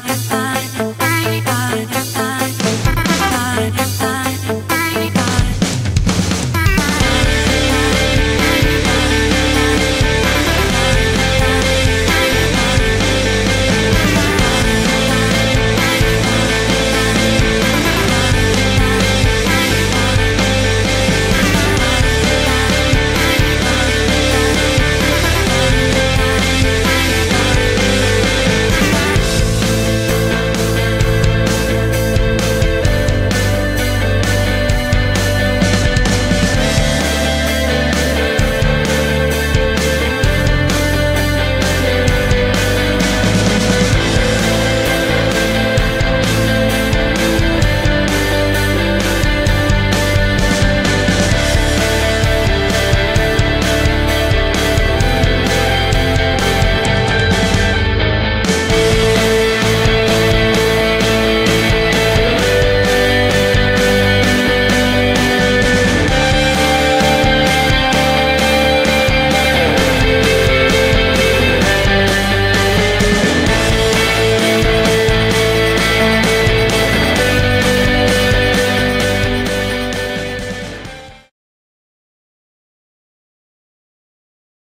night.